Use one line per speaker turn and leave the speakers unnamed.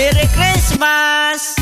Merry Christmas.